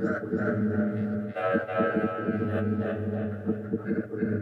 Thank you.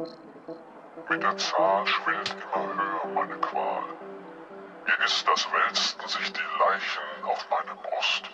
Mit der Zahl schwillt immer höher meine Qual. Mir ist, als wälzten sich die Leichen auf meine Brust.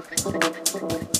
forward, forward, forward.